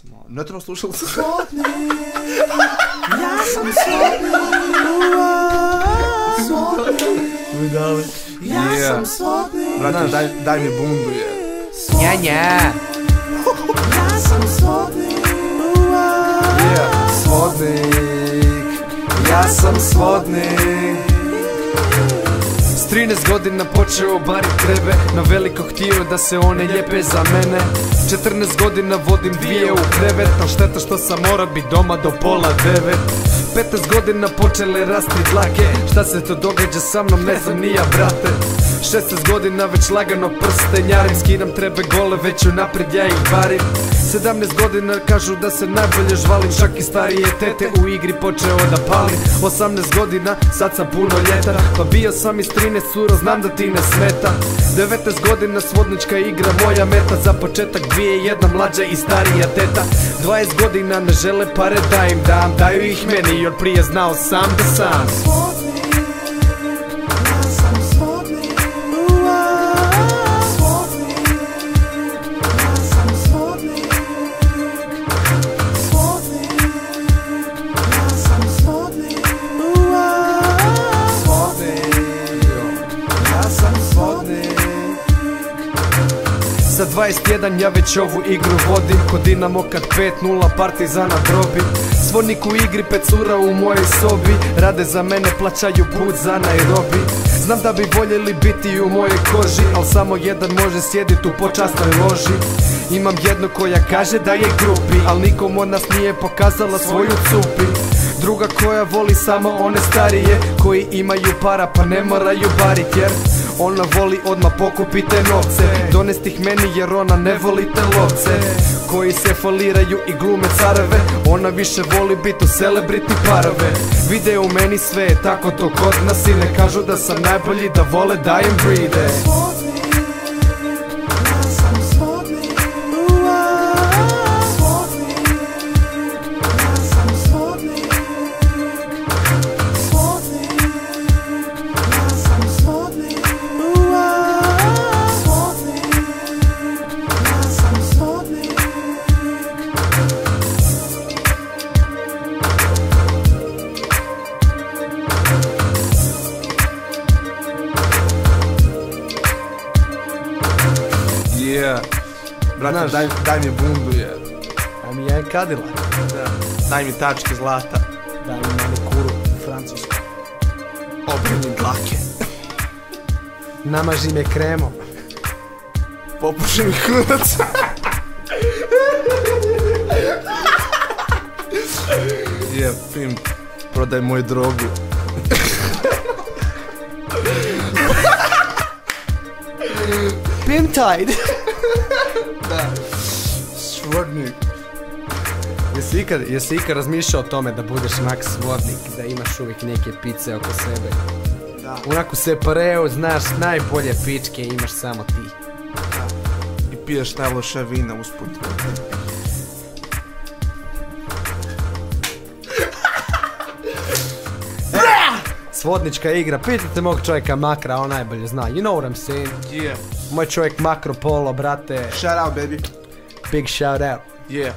Samo, ne treba slušati. Ja sam svobodni, Budale. ja Yeah. sam svobodni, Brate, daj, daj mi bundu je. Nja, nja. ja sam svobodni, Yeah. Svodnik, ja sam svodnik. S 13 godina počeo bari trebe Na veliko htio da se one lijepe za mene. 14 godina vodim dvije u krevet No šteta što sam mora bit doma do pola devet. 15 godina počele rasti dlake Šta se to događa sa mnom ne znam ni ja brate 16 godina već lagano prste njarim Skinam trebe gole već unaprijed ja ih varim 17 godina kažu da se najbolje žvalim Čak i starije tete u igri počeo da palim. 18 godina sad sam puno ljeta Pa bio sam iz 13 suro znam da ti ne smeta. 19 godina svodnička igra moja meta Za početak dvije jedna mlađa i starija teta. 20 godina ne žele pare da im dam Daju ih meni jer prije znao sam da sam Za 21 ja već ovu igru vodim. Kod Dinamo kad 5-0 partizana drobi. Svodnik u igri pet cura u mojoj sobi. Rade za mene, plaćaju put za Nairobi. Znam da bi voljeli biti u mojoj koži Al samo jedan može sjedit u počasnoj loži. Imam jednu koja kaže da je grupi Al nikom od nas nije pokazala svoju cupi. Druga koja voli samo one starije Koji imaju para pa ne moraju barit jer ona voli odmah pokupite novce. Donest ih meni jer ona ne voli te lovce. Koji se foliraju i glume careve. Ona više voli bit u celebrity parove. Vide u meni sve je tako to kod nas I ne kažu da sam najbolji da vole da im bride Yeah. Brate, Znaš. daj, daj mi bundu je. A mi je Cadillac Da. Daj mi tačke zlata. Da mi manikuru u Francusku Obrni dlake. Namaži me kremom Popuši mi kunac. Je, film, prodaj moju drogu. Pimtide Svodnik. Jesi ikad, jesi ikad razmišljao o tome da budeš Max Vodnik, da imaš uvijek neke pice oko sebe? Da. Onako se pareo, znaš, najbolje pičke imaš samo ti. I piješ najloše vina usput. Svodnička igra, pitajte mog čovjeka Makra, on najbolje zna. You know what I'm saying? Yeah. Moj čovjek Makro Polo, brate, Shout out, baby. big shout out. Yeah.